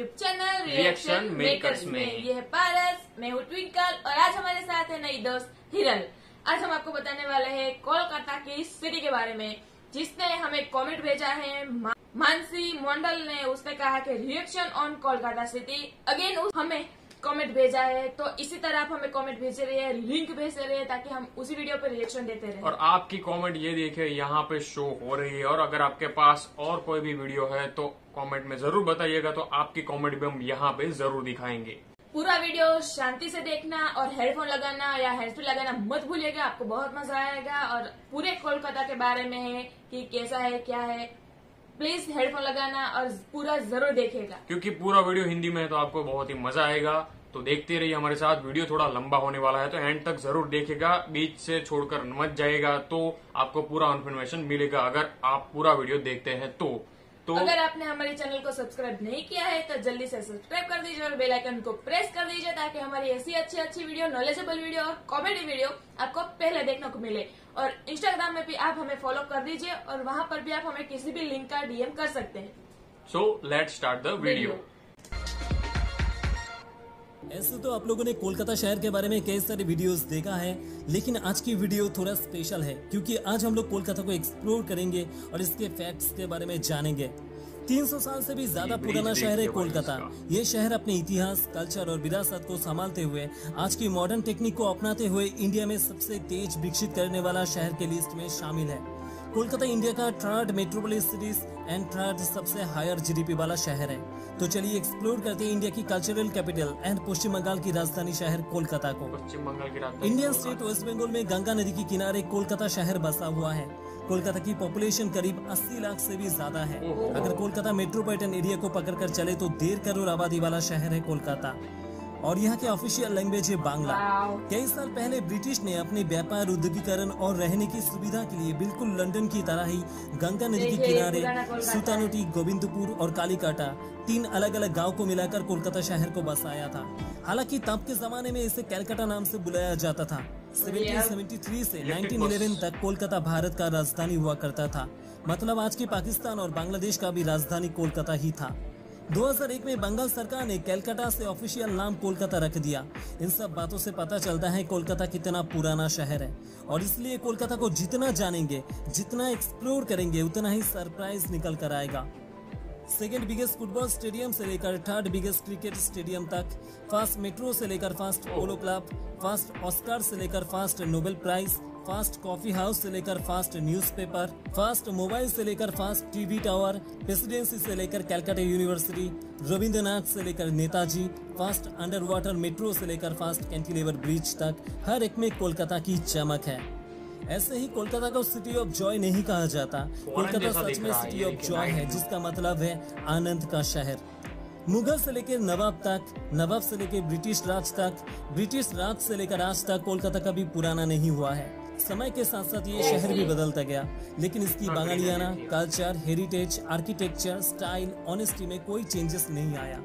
YouTube channel reaction makers में। ये है पारस मैं हूँ ट्विंकल और आज हमारे साथ है नई दोस्त हिरल। आज हम आपको बताने वाले हैं कोलकाता की सिटी के बारे में जिसने हमें कमेंट भेजा है। मानसी मंडल ने उसने कहा कि reaction on Kolkata city again हमें कमेंट भेजा है तो इसी तरह आप हमें कमेंट भेजे रहिए लिंक भेजते रहिए ताकि हम उसी वीडियो पर रिएक्शन देते रहे। और आपकी कमेंट ये देखिए यहाँ पे शो हो रही है। और अगर आपके पास और कोई भी वीडियो है तो कमेंट में ज़रूर बताइएगा तो आपकी कमेंट भी हम यहाँ पे ज़रूर दिखाएँगे। पूरा वीडियो शांति से देखना और हेडफोन लगाना या हेडफोन लगाना मत भूलिएगा आपको बहुत मज़ा आएगा। और पूरे कोलकाता के बारे में है कि कैसा है क्या है प्लीज़ हेडफोन लगाना और पूरा ज़रूर देखेगा क्योंकि पूरा वीडियो हिंदी में है तो आपको बहुत ही मज़ा आएगा। तो देखते रहिए हमारे साथ, वीडियो थोड़ा लंबा होने वाला है तो एंड तक ज़रूर देखेगा बीच से छोड़कर मत जाएगा तो आपको पूरा इन्फॉर्मेशन मिलेगा अगर आप पूरा वीडियो देखते हैं तो। तो अगर आपने हमारे चैनल को सब्सक्राइब नहीं किया है तो जल्दी से सब्सक्राइब कर दीजिए और बेल आइकन को प्रेस कर दीजिए ताकि हमारी ऐसी अच्छी अच्छी वीडियो नॉलेजेबल वीडियो और कॉमेडी वीडियो आपको पहले देखने को मिले। और इंस्टाग्राम में भी आप हमें फॉलो कर दीजिए और वहाँ पर भी आप हमें किसी भी लिंक का डीएम कर सकते हैं। So let start the video ऐसे तो आप लोगों ने कोलकाता शहर के बारे में कई सारे वीडियोस देखा है लेकिन आज की वीडियो थोड़ा स्पेशल है क्योंकि आज हम लोग कोलकाता को एक्सप्लोर करेंगे और इसके फैक्ट्स के बारे में जानेंगे। 300 साल से भी ज़्यादा पुराना शहर है कोलकाता। ये शहर अपने इतिहास कल्चर और विरासत को संभालते हुए आज की मॉडर्न टेक्निक को अपनाते हुए इंडिया में सबसे तेज विकसित करने वाला शहर के लिस्ट में शामिल है। कोलकाता इंडिया का third metropolis cities and third सबसे हायर जीडीपी वाला शहर है। तो चलिए एक्सप्लोर करते हैं इंडिया की cultural capital and Paschim Bengal की राजधानी शहर कोलकाता को। पश्चिम बंगाल की राजधानी इंडियन स्टेट वेस्ट बंगाल में गंगा नदी के किनारे कोलकाता शहर बसा हुआ है। कोलकाता की पॉपुलेशन करीब 80 लाख से भी ज़्यादा है। अगर कोलकाता मेट्रोपॉलिटन एरिया को पकड़कर चले तो डेढ़ करोड़ आबादी वाला शहर है कोलकाता। और यहाँ के ऑफिशियल लैंग्वेज है बांग्ला। कई साल पहले ब्रिटिश ने अपने व्यापार उद्योगीकरण और रहने की सुविधा के लिए बिल्कुल लंदन की तरह ही गंगा नदी के किनारे सुतानुटी गोविंदपुर और कालीकाटा तीन अलग अलग गाँव को मिलाकर कोलकाता शहर को बसाया था। हालाँकि तब के जमाने में इसे कैलकाटा नाम से बुलाया जाता था। 1773 से 1911 तक कोलकाता भारत का राजधानी हुआ करता था। मतलब आज के पाकिस्तान और बांग्लादेश का भी राजधानी कोलकाता ही था। 2001 में बंगाल सरकार ने कैलकाटा से ऑफिशियल नाम कोलकाता रख दिया। इन सब बातों से पता चलता है कोलकाता कितना पुराना शहर है। और इसलिए कोलकाता को जितना जानेंगे, जितना एक्सप्लोर करेंगे, उतना ही सरप्राइज़ निकल कर आएगा। सेकेंड बिगेस्ट फुटबॉल स्टेडियम से लेकर थर्ड बिगेस्ट क्रिकेट स्टेडियम तक फास्ट मेट्रो से लेकर first polo club first Oscar से लेकर first Nobel prize first coffee house से लेकर फास्ट न्यूज़पेपर फास्ट मोबाइल से लेकर फास्ट टीवी टावर प्रेसिडेंसी से लेकर कैलकाटा यूनिवर्सिटी रविंद्रनाथ से लेकर Netaji first under water metro से लेकर फास्ट कैंटिलीवर ब्रिज तक हर एक में कोलकाता की चमक है। ऐसे ही कोलकाता को सिटी ऑफ़ जॉय नहीं कहा जाता। कोलकाता सच में सिटी ऑफ़ जॉय है जिसका मतलब है आनंद का शहर। मुगल से लेकर नवाब तक नवाब से लेकर ब्रिटिश राज तक ब्रिटिश राज से लेकर आज तक कोलकाता कभी पुराना नहीं हुआ है। समय के साथ साथ ये शहर भी बदलता गया लेकिन इसकी हाँ, Bangaliana culture heritage architecture style honesty में कोई चेंजेस नहीं आया।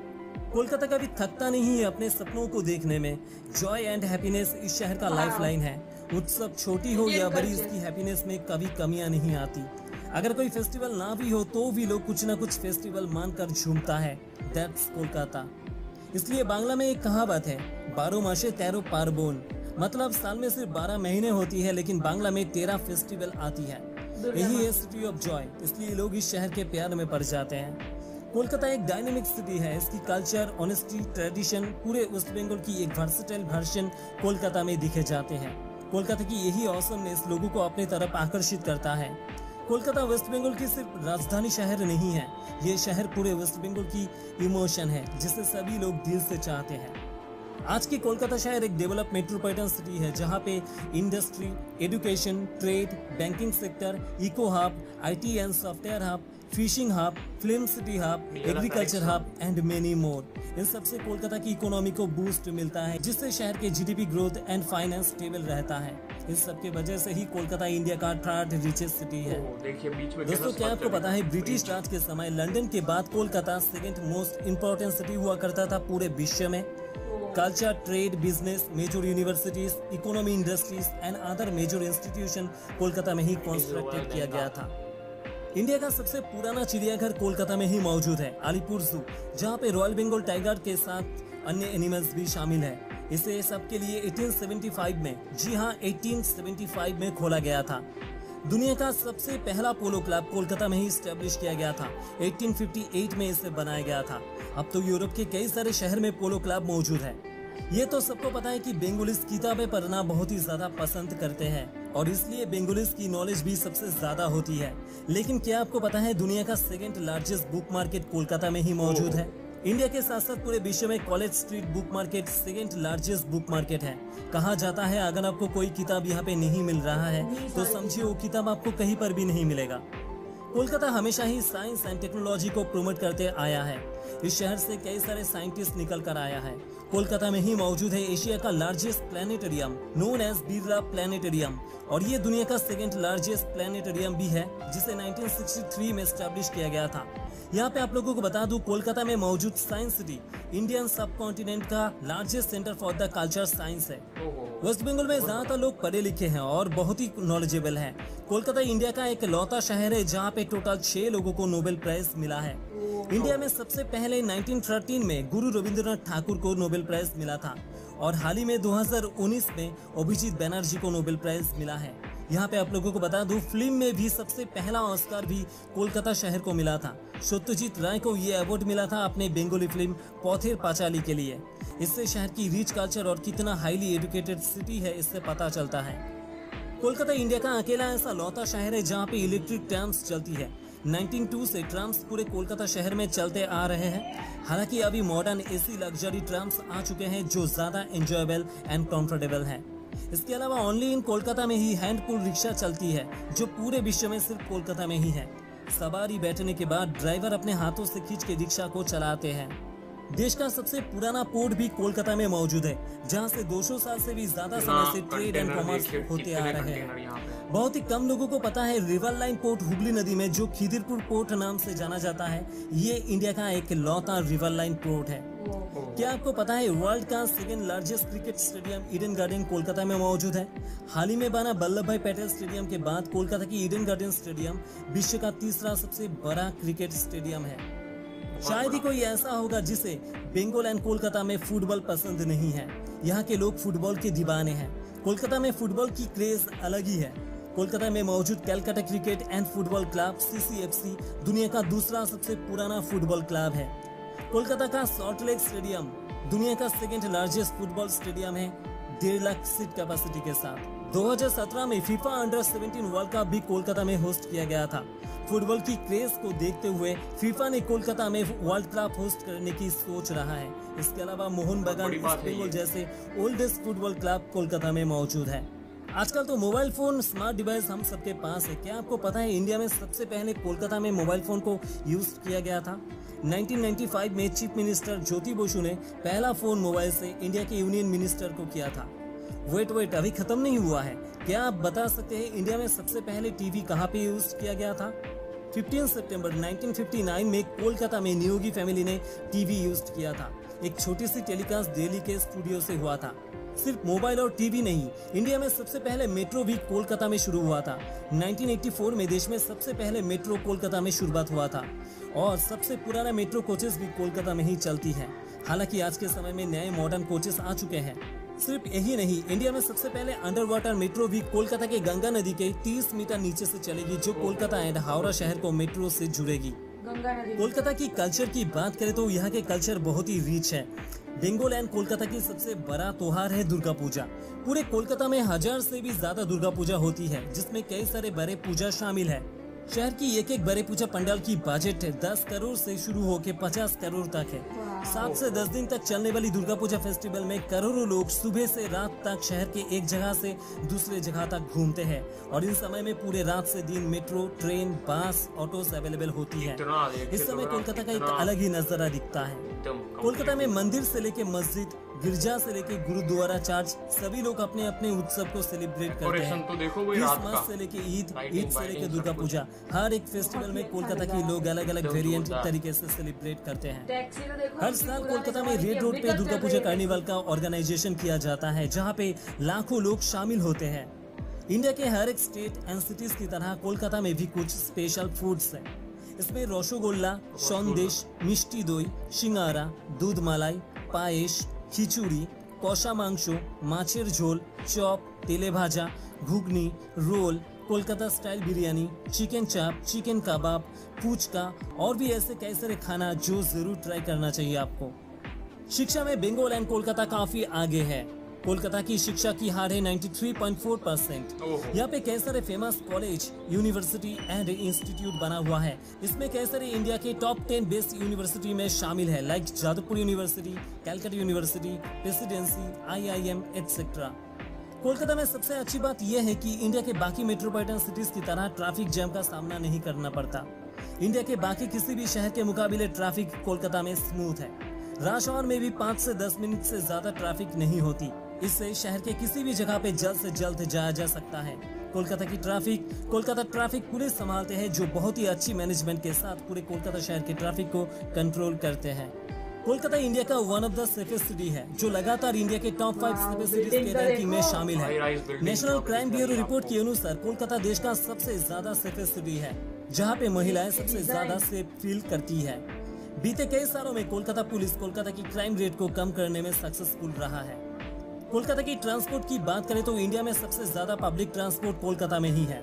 कोलकाता कभी थकता नहीं है अपने सपनों को देखने में। जॉय एंड हैप्पीनेस इस शहर का लाइफ लाइन है। उत्सव छोटी हो या बड़ी इसकी हैप्पीनेस में कभी कमियाँ नहीं आती। अगर कोई फेस्टिवल ना भी हो तो भी लोग कुछ ना कुछ फेस्टिवल मानकर झूमता है। दैट्स कोलकाता। इसलिए बांग्ला में एक कहावत है बारह मासे तेरह पार्बोन। मतलब साल में सिर्फ़ बारह महीने होती है लेकिन बांग्ला में तेरह फेस्टिवल आती है। यही है सिटी ऑफ़ जॉय इसलिए लोग इस शहर के प्यार में पड़ जाते हैं। कोलकाता एक डायनेमिक सिटी है इसकी कल्चर ऑनेस्टी ट्रेडिशन पूरे वेस्ट बंगाल की एक वर्सेटाइल वर्जन कोलकाता में दिखे जाते हैं। कोलकाता की यही औसमनेस लोगों को अपनी तरफ़ आकर्षित करता है। कोलकाता वेस्ट बंगाल की सिर्फ़ राजधानी शहर नहीं है ये शहर पूरे वेस्ट बंगाल की इमोशन है जिसे सभी लोग दिल से चाहते हैं। आज की कोलकाता शहर एक डेवलप मेट्रोपॉलिटन सिटी है जहाँ पे industry education trade banking sector eco hub IT and software hub fishing hub film city hub agriculture hub and many more इन सबसे कोलकाता की इकोनॉमी को बूस्ट मिलता है जिससे शहर के GDP growth and finance stable रहता है। इस सब के वजह से ही कोलकाता इंडिया का थर्ड रिचेस्ट सिटी है। देखिए बीच में दोस्तों क्या आपको पता है ब्रिटिश राज के समय लंदन के बाद Kolkata second most important city हुआ करता था पूरे विश्व में। Culture trade business major universities economy industries and other major institution Kolkata में ही कंस्ट्रक्टेड किया गया था। इंडिया का सबसे पुराना चिड़ियाघर कोलकाता में ही मौजूद है अलीपुर जू जहाँ पे रॉयल बंगाल टाइगर के साथ अन्य एनिमल्स भी शामिल है। इसे सबके लिए 1875 में जी हाँ 1875 में खोला गया था। दुनिया का सबसे पहला पोलो क्लब कोलकाता में ही स्टैब्लिश किया गया था। 1858 में इसे बनाया गया था। अब तो यूरोप के कई सारे शहर में पोलो क्लब मौजूद है। ये तो सबको पता है कि बेंगुलिस किताबें पढ़ना बहुत ही ज़्यादा पसंद करते हैं और इसलिए बेंगुलिस की नॉलेज भी सबसे ज़्यादा होती है। लेकिन क्या आपको पता है दुनिया का second largest book market Kolkata में ही मौजूद है? इंडिया के साथ साथ पूरे विश्व में college street book market second largest book market है। कहा जाता है? अगर आपको कोई किताब यहाँ पे नहीं मिल रहा है तो समझिए वो किताब आपको कहीं पर भी नहीं मिलेगा। कोलकाता हमेशा ही साइंस एंड टेक्नोलॉजी को प्रमोट करते आया है। इस शहर से कई सारे साइंटिस्ट निकल कर आया है। कोलकाता में ही मौजूद है एशिया का largest planetarium known as Birla planetarium और ये दुनिया का सेकेंड लार्जेस्ट प्लानिटेरियम भी है, जिसे 1963 में स्टैब्लिश किया गया था। यहाँ पे आप लोगों को बता दूँ, कोलकाता में मौजूद science city Indian subcontinent का largest centre for the culture science है। वेस्ट बंगाल में ज़्यादातर लोग पढ़े लिखे हैं और बहुत ही नॉलेजेबल हैं। कोलकाता इंडिया का एक लौता शहर है, जहाँ पे टोटल छह लोगों को नोबेल प्राइज मिला है। इंडिया में सबसे पहले 1913 में गुरु रविंद्रनाथ ठाकुर को नोबेल प्राइज मिला था और हाल ही में 2019 में अभिजीत बनर्जी को नोबेल प्राइज मिला है। यहाँ पे आप लोगों को बता दूँ, फ़िल्म में भी सबसे पहला ऑस्कार भी कोलकाता शहर को मिला था। सत्यजीत राय को ये अवार्ड मिला था अपने बेंगोली फ़िल्म पौथेर पाचाली के लिए। इससे शहर की रिच कल्चर और कितना हाईली एजुकेटेड सिटी है, इससे पता चलता है। कोलकाता, इंडिया का अकेला ऐसा लौता शहर है जहाँ पे इलेक्ट्रिक ट्राम्स चलती है। 1902 से ट्राम्स पूरे कोलकाता शहर में चलते आ रहे हैं। हालाँकि अभी मॉडर्न एसी लग्जरी ट्राम्स आ चुके हैं, जो ज़्यादा एंजॉयबल एंड कंफर्टेबल हैं। इसके अलावा ओनली इन कोलकाता में ही हैंड पुल रिक्शा चलती है, जो पूरे विश्व में सिर्फ़ कोलकाता में ही है। सवारी बैठने के बाद ड्राइवर अपने हाथों से खींच के रिक्शा को चलाते हैं। देश का सबसे पुराना पोर्ट भी कोलकाता में मौजूद है जहाँ से 200 साल से भी ज़्यादा समय से ट्रेड एंड कॉमर्स होते आ रहे हैं। बहुत ही कम लोगों को पता है रिवर लाइन पोर्ट हुगली नदी में जो खिदिरपुर पोर्ट नाम से जाना जाता है। ये इंडिया का एक लौता रिवर लाइन पोर्ट है। क्या आपको पता है वर्ल्ड का second largest cricket stadium Eden garden Kolkata में मौजूद है? हाल ही में बना वल्लभ भाई पटेल स्टेडियम के बाद कोलकाता की ईडन गार्डन स्टेडियम विश्व का तीसरा सबसे बड़ा क्रिकेट स्टेडियम है। शायद ही कोई ऐसा होगा जिसे बेंगोल एंड कोलकाता में फुटबॉल पसंद नहीं है। यहाँ के लोग फुटबॉल के दीवाने हैं। कोलकाता में फुटबॉल की क्रेज अलग ही है। कोलकाता में मौजूद Calcutta cricket and football club CCFC दुनिया का दूसरा सबसे पुराना फुटबॉल क्लब है। कोलकाता का सॉल्ट लेक स्टेडियम दुनिया का सेकेंड लार्जेस्ट फुटबॉल स्टेडियम है डेढ़ लाख सीट कैपेसिटी के साथ। 2017 में फीफा अंडर 17 वर्ल्ड कप भी कोलकाता में होस्ट किया गया था। फुटबॉल की क्रेज को देखते हुए फीफा ने कोलकाता में वर्ल्ड कप होस्ट करने की सोच रहा है। इसके अलावा मोहन बगान बंगाल जैसे ओल्डेस्ट फुटबॉल क्लब कोलकाता में मौजूद है। आजकल तो मोबाइल फ़ोन स्मार्ट डिवाइस हम सबके पास है। क्या आपको पता है इंडिया में सबसे पहले कोलकाता में मोबाइल फ़ोन को यूज़ किया गया था? 1995 में चीफ मिनिस्टर ज्योति बसु ने पहला फ़ोन मोबाइल से इंडिया के यूनियन मिनिस्टर को किया था। वेट वेट अभी खत्म नहीं हुआ है। क्या आप बता सकते हैं इंडिया में सबसे पहले टीवी कहाँ पे यूज़ किया गया था? 15 सितंबर 1959 में कोलकाता में नियोगी फैमिली ने टीवी यूज़ किया था। एक छोटी सी टेलीकास्ट दिल्ली के स्टूडियो से हुआ था। सिर्फ़ मोबाइल और टीवी नहीं, इंडिया में सबसे पहले मेट्रो भी कोलकाता में शुरू हुआ था। 1984 में देश में सबसे पहले मेट्रो कोलकाता में शुरुआत हुआ था। और सबसे पुराना मेट्रो कोचेस भी कोलकाता में ही चलती है। हालाँकि आज के समय में नए मॉडर्न कोचेस आ चुके हैं। सिर्फ़ यही नहीं इंडिया में सबसे पहले अंडर वाटर मेट्रो भी कोलकाता के गंगा नदी के 30 मीटर नीचे से चलेगी जो कोलकाता एंड हावड़ा शहर को मेट्रो से जुड़ेगी। कोलकाता की कल्चर की बात करें तो यहाँ के कल्चर बहुत ही रिच है। बंगाल एंड कोलकाता की सबसे बड़ा त्योहार है दुर्गा पूजा। पूरे कोलकाता में हज़ार से भी ज़्यादा दुर्गा पूजा होती है जिसमें कई सारे बड़े पूजा शामिल है। शहर की एक एक बड़े पूजा पंडाल की बजट दस करोड़ से शुरू होकर पचास करोड़ तक है। सात से दस दिन तक चलने वाली दुर्गा पूजा फेस्टिवल में करोड़ों लोग सुबह से रात तक शहर के एक जगह से दूसरे जगह तक घूमते हैं और इन समय में पूरे रात से दिन metro train bus autos available होती है। इस तो समय कोलकाता का एक अलग ही नज़ारा दिखता है। कोलकाता में मंदिर से लेके मस्जिद गिरजा से लेके गुरुद्वारा चर्च सभी लोग अपने अपने उत्सव को सेलिब्रेट करते हैं। तो देखो क्रिसमस का। से लेके ईद ईद से लेके दुर्गा पूजा हर एक फेस्टिवल में कोलकाता के लोग। अलग अलग वेरिएंट तरीके से सेलिब्रेट करते हैं। टैक्सी देखो। हर कितनी साल पुराने कोलकाता में जमाने की रेड रोड अभी पे तक दुर्गा चल पूजा रही है। कार्निवल का ऑर्गेनाइजेशन किया जाता है जहाँ पे लाखों लोग शामिल होते हैं इंडिया के हर एक स्टेट एंड सिटीज की तरह कोलकाता में भी कुछ स्पेशल फूड्स हैं इसमें রসগোল্লা সন্দেশ মিষ্টি দই সিঙ্গারা দুধ মালাই পায়েস খিচুড়ি কষা মাংস মাছের ঝোল চপ তেলে ভাজা ঘুগনি role Kolkata style biryani chicken chaap chicken kebab puchka और भी ऐसे कई सारे खाना जो ज़रूर ट्राई करना चाहिए आपको। शिक्षा में बेंगोल एंड कोलकाता काफ़ी आगे है। कोलकाता की शिक्षा की हार है 93.4 परसेंट यहाँ पे कई सारे famous college university and institute बना हुआ है। इसमें कई सारे इंडिया के टॉप टेन बेस्ट यूनिवर्सिटी में शामिल है like Jadavpur university Calcutta university Presidency IIM etcetera Kolkata में सबसे अच्छी बात यह है कि इंडिया के बाकी मेट्रोपॉलिटन सिटीज़ की तरह ट्रैफ़िक जैम का सामना नहीं करना पड़ता। इंडिया के बाकी किसी भी शहर के मुकाबले ट्रैफ़िक कोलकाता में स्मूथ है। राश आवर में भी पाँच से दस मिनट से ज़्यादा ट्रैफ़िक नहीं होती। इससे शहर के किसी भी जगह पे जल्द से जल्द जाया जा सकता है। कोलकाता की ट्रैफ़िक कोलकाता ट्रैफ़िक पुलिस संभालते हैं, जो बहुत ही अच्छी मैनेजमेंट के साथ पूरे कोलकाता शहर के ट्रैफ़िक को कंट्रोल करते हैं। कोलकाता इंडिया का one of the safest city है जो लगातार इंडिया के टॉप फाइव सेफेस्ट सिटीज़ के रैंकिंग में शामिल है। नेशनल क्राइम ब्यूरो रिपोर्ट के अनुसार कोलकाता देश का सबसे ज़्यादा सेफेस्ट सिटी है जहाँ पे महिलाएँ सबसे ज़्यादा सेफ़ फील करती है। बीते कई सालों में कोलकाता पुलिस कोलकाता की क्राइम रेट को कम करने में सक्सेसफुल रहा है। कोलकाता की ट्रांसपोर्ट की बात करें तो इंडिया में सबसे ज़्यादा पब्लिक ट्रांसपोर्ट कोलकाता में ही है।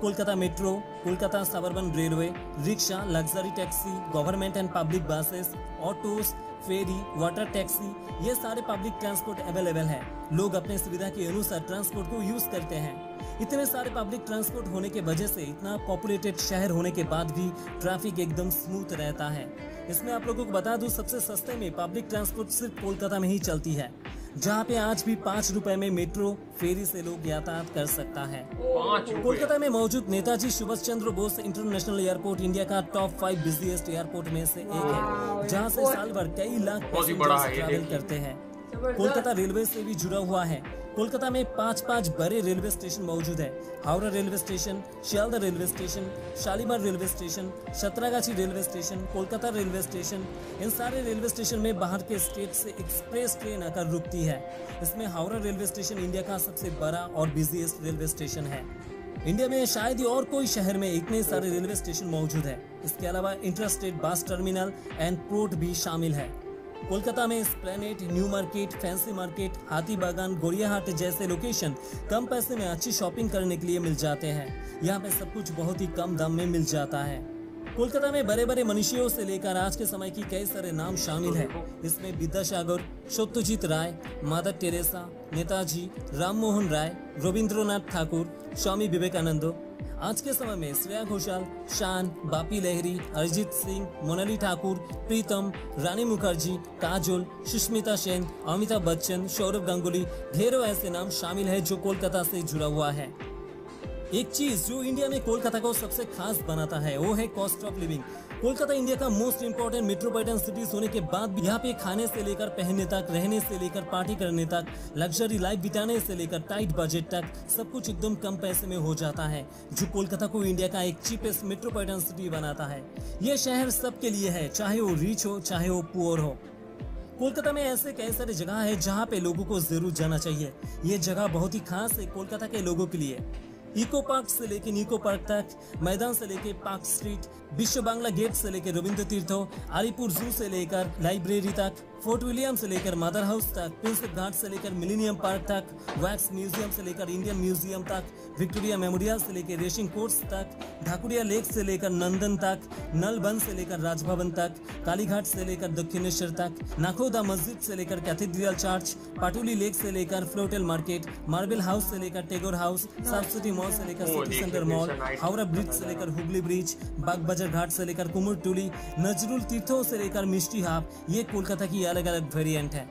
Kolkata metro Kolkata suburban railway rickshaw luxury taxi government and public buses autos ferry water taxi ये सारे पब्लिक ट्रांसपोर्ट अवेलेबल है। लोग अपने सुविधा के अनुसार ट्रांसपोर्ट को यूज़ करते हैं। इतने सारे पब्लिक ट्रांसपोर्ट होने के वजह से इतना पॉपुलेटेड शहर होने के बाद भी ट्रैफ़िक एकदम स्मूथ रहता है। इसमें आप लोगों को बता दूँ, सबसे सस्ते में पब्लिक ट्रांसपोर्ट सिर्फ़ कोलकाता में ही चलती है। जहाँ पे आज भी पाँच रुपए में मेट्रो फेरी से लोग यातायात कर सकता है। कोलकाता में मौजूद Netaji Subhas Chandra Bose international airport India का टॉप फाइव बिजिएस्ट एयरपोर्ट में से एक है जहाँ से साल भर कई लाख पैसेंजर्स ट्रैवल करते हैं। कोलकाता रेलवे से भी जुड़ा हुआ है। कोलकाता में पाँच पाँच बड़े रेलवे स्टेशन मौजूद है। Howrah railway station Sealdah railway station, Shalimar railway station, Santragachi railway station, Kolkata railway station, इन सारे रेलवे स्टेशन में बाहर के स्टेट से एक्सप्रेस ट्रेन आकर रुकती है। इसमें हावड़ा रेलवे स्टेशन इंडिया का सबसे बड़ा और बिजिएस्ट रेलवे स्टेशन है। इंडिया में शायद ही और कोई शहर में इतने सारे रेलवे स्टेशन मौजूद है। इसके अलावा interstate, bus terminal and port भी शामिल है। कोलकाता में Esplanade, new market, fancy market, Hatibagan, Gariahat जैसे लोकेशन कम पैसे में अच्छी शॉपिंग करने के लिए मिल जाते हैं। यहाँ पे सब कुछ बहुत ही कम दाम में मिल जाता है। कोलकाता में बड़े बड़े मनुष्यों से लेकर आज के समय की कई सारे नाम शामिल है। इसमें विद्यासागर सत्यजीत राय मदर टेरेसा, नेताजी राम मोहन राय, रविंद्रनाथ ठाकुर, स्वामी विवेकानंद आज के समय में श्रेया घोषाल, शान, बापी लहरी, अरिजीत सिंह, मोनाली ठाकुर, प्रीतम, रानी मुखर्जी, काजोल, सुष्मिता सेन, अमिताभ बच्चन, सौरभ गंगुली, ढेरों ऐसे नाम शामिल है जो कोलकाता से जुड़ा हुआ है। एक चीज़ जो इंडिया में कोलकाता को सबसे खास बनाता है, वो है cost of living Kolkata, India का मोस्ट इंपोर्टेंट मेट्रोपॉलिटन सिटीज़ होने के बाद भी यहाँ पे खाने से लेकर पहनने तक, रहने से लेकर पार्टी करने तक लग्जरी लाइफ बिताने से लेकर टाइट बजट तक सब कुछ एकदम कम पैसे में हो जाता है, जो कोलकाता को इंडिया का एक चीपेस्ट मेट्रोपॉलिटन सिटी बनाता है। ये शहर सबके लिए है, चाहे वो रिच हो, चाहे वो पुअर हो। कोलकाता में ऐसे कई सारे जगह है जहाँ पे लोगों को ज़रूर जाना चाहिए। ये जगह बहुत ही खास है कोलकाता के लोगों के लिए। इको पार्क से लेके निको पार्क तक, मैदान से लेके पार्क स्ट्रीट विश्व बांग्ला गेट से लेके रविंद्र तीर्थ अलीपुर जू से लेकर लाइब्रेरी तक। फोर्ट विलियम से लेकर मदर हाउस तक प्रिंसेप घाट से लेकर मिलीनियम पार्क तक वैक्स म्यूज़ियम से लेकर इंडियन म्यूज़ियम तक विक्टोरिया मेमोरियल से लेकर रेसिंग कोर्स तक ढाकुरिया लेक से लेकर नंदन तक नलबन से लेकर राजभवन तक कालीघाट से लेकर दक्षिणेश्वर तक नाखोदा मस्जिद से लेकर कैथेड्रियल चर्च पाटुली लेक से लेकर फ्लोटेल मार्केट मार्बल हाउस से लेकर Tagore house south city mall से लेकर city centre mall Howrah bridge से लेकर हुगली ब्रिज बाग बाज़ार घाट से लेकर कुमुर टूली नजरुल तीर्थों से लेकर मिष्टी हाप ये कोलकाता की अलग अलग वेरिएंट है।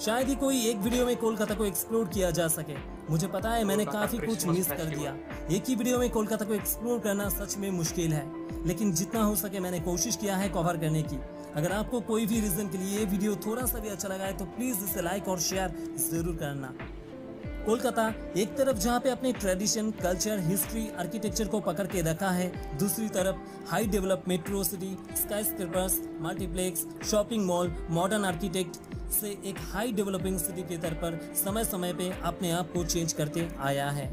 शायद ही कोई एक वीडियो में कोलकाता को एक्सप्लोर किया जा सके। मुझे पता है मैंने काफ़ी कुछ मिस कर दिया। एक ही वीडियो में कोलकाता को एक्सप्लोर करना सच में मुश्किल है। लेकिन जितना हो सके मैंने कोशिश किया है कवर करने की। अगर आपको कोई भी रीजन के लिए ये वीडियो थोड़ा सा भी अच्छा लगा है तो प्लीज़ इसे लाइक और शेयर ज़रूर करना। कोलकाता एक तरफ़ जहाँ पे अपने ट्रेडिशन, कल्चर, हिस्ट्री, आर्किटेक्चर को पकड़ के रखा है, दूसरी तरफ़ high develop metro city skyscrapers multiplex, shopping mall, modern architect से एक हाई डेवलपिंग सिटी के तौर पर समय समय पे अपने आप को चेंज करते आया है।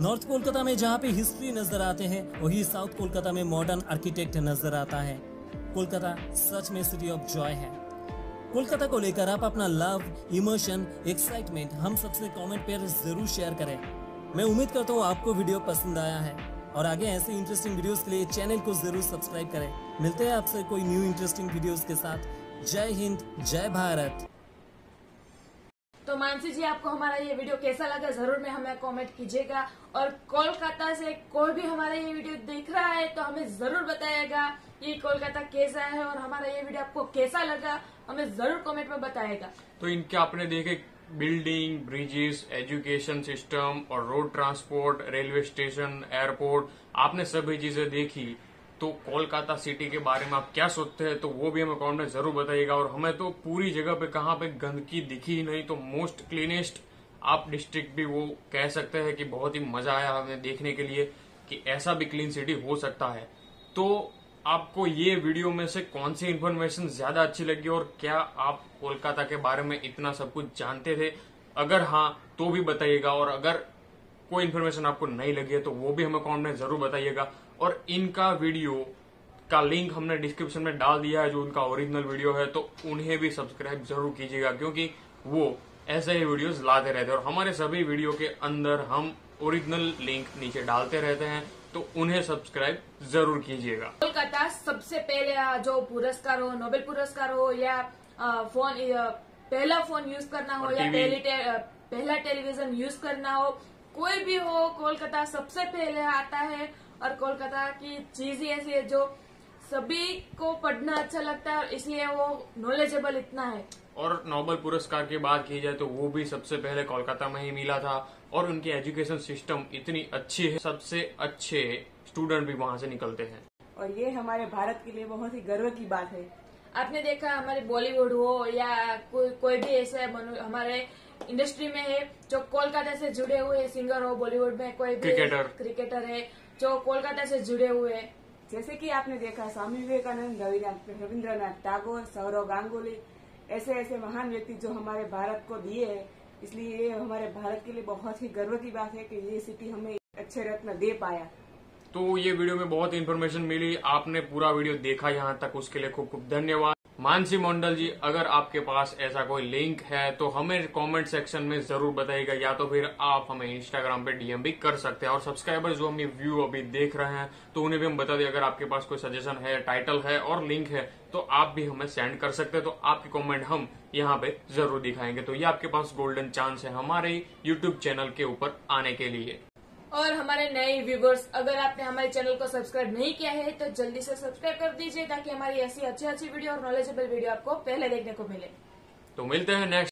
नॉर्थ कोलकाता में जहाँ पे हिस्ट्री नज़र आते हैं, वही साउथ कोलकाता में मॉडर्न आर्किटेक्ट नज़र आता है। कोलकाता सच में सिटी ऑफ़ जॉय है। कोलकाता को लेकर आप अपना लव इमोशन एक्साइटमेंट हम सबसे कमेंट पर ज़रूर शेयर करें। मैं उम्मीद करता हूँ आपको वीडियो पसंद आया है। और आगे ऐसे इंटरेस्टिंग वीडियोस के लिए चैनल को ज़रूर सब्सक्राइब करें। मिलते हैं आपसे कोई न्यू इंटरेस्टिंग वीडियोस के साथ। जय हिंद, जय भारत। तो मानसी जी, आपको हमारा ये वीडियो कैसा लगा? ज़रूर में हमें कमेंट कीजिएगा। और कोलकाता से कोई भी हमारा ये वीडियो देख रहा है तो हमें ज़रूर बताएगा ये कोलकाता कैसा है और हमारा ये वीडियो आपको कैसा लगा। हमें ज़रूर कमेंट में बताएगा। तो इनके आपने देखे बिल्डिंग ब्रिजेस एजुकेशन सिस्टम और road transport railway station airport आपने सभी चीज़ें देखी। तो कोलकाता सिटी के बारे में आप क्या सोचते हैं तो वो भी हमें कमेंट में ज़रूर बताइएगा। और हमें तो पूरी जगह पे कहाँ पे गंदगी दिखी ही नहीं तो मोस्ट क्लीनेस्ट आप डिस्ट्रिक्ट भी वो कह सकते हैं कि बहुत ही मज़ा आया हमें देखने के लिए कि ऐसा भी क्लीन सिटी हो सकता है। तो आपको ये वीडियो में से कौन सी इन्फॉर्मेशन ज़्यादा अच्छी लगी और क्या आप कोलकाता के बारे में इतना सब कुछ जानते थे? अगर हाँ तो भी बताइएगा और अगर कोई इन्फॉर्मेशन आपको नहीं लगी है तो वो भी हमें कमेंट में ज़रूर बताइएगा। और इनका वीडियो का लिंक हमने डिस्क्रिप्शन में डाल दिया है, जो उनका ओरिजिनल वीडियो है तो उन्हें भी सब्सक्राइब ज़रूर कीजिएगा, क्योंकि वो ऐसे ही वीडियोस लाते रहते हैं। और हमारे सभी वीडियो के अंदर हम ओरिजिनल लिंक नीचे डालते रहते हैं। तो उन्हें सब्सक्राइब ज़रूर कीजिएगा। कोलकाता सबसे पहले जो पुरस्कार हो नोबेल पुरस्कार हो या फ़ोन पहला फ़ोन यूज़ करना हो या पहली टे, पहला टेलीविज़न यूज़ करना हो कोई भी हो कोलकाता सबसे पहले आता है। और कोलकाता की चीज़ ऐसी है जो सभी को पढ़ना अच्छा लगता है और इसलिए वो नॉलेजेबल इतना है। और नोबेल पुरस्कार की बात की जाए तो वो भी सबसे पहले कोलकाता में ही मिला था। और उनकी एजुकेशन सिस्टम इतनी अच्छी है सबसे अच्छे स्टूडेंट भी वहाँ से निकलते हैं। और ये हमारे भारत के लिए बहुत ही गर्व की बात है। आपने देखा हमारे बॉलीवुड हो या कोई कोई भी ऐसे हमारे इंडस्ट्री में है जो कोलकाता से जुड़े हुए सिंगर हो बॉलीवुड में कोई भी क्रिकेटर। क्रिकेटर है जो कोलकाता से जुड़े हुए। हैं जैसे कि आपने देखा स्वामी विवेकानंद रविनाथ रविंद्रनाथ टैगोर सौरव गांगुली ऐसे ऐसे महान व्यक्ति जो हमारे भारत को दिए हैं। इसलिए ये हमारे भारत के लिए बहुत ही गर्व की बात है कि ये सिटी हमें अच्छे रत्न दे पाया। तो ये वीडियो में बहुत इन्फॉर्मेशन मिली, आपने पूरा वीडियो देखा यहाँ तक, उसके लिए खूब खूब धन्यवाद। मानसी मंडल जी, अगर आपके पास ऐसा कोई लिंक है तो हमें कमेंट सेक्शन में ज़रूर बताइएगा, या तो फिर आप हमें इंस्टाग्राम पे डीएम भी कर सकते हैं। और सब्सक्राइबर्स जो हमें व्यू अभी देख रहे हैं तो उन्हें भी हम बता दें, अगर आपके पास कोई सजेशन है टाइटल है, और लिंक है तो आप भी हमें सेंड कर सकते हैं। तो आपके कमेंट हम यहाँ पे ज़रूर दिखाएँगे। तो ये आपके पास गोल्डन चांस है हमारे यूट्यूब चैनल के ऊपर आने के लिए। और हमारे नए व्यूवर्स अगर आपने हमारे चैनल को सब्सक्राइब नहीं किया है तो जल्दी से सब्सक्राइब कर दीजिए ताकि हमारी ऐसी अच्छी अच्छी वीडियो और नॉलेजेबल वीडियो आपको पहले देखने को मिले। तो मिलते हैं नेक्स्ट